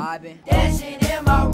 I've been dancing in my room,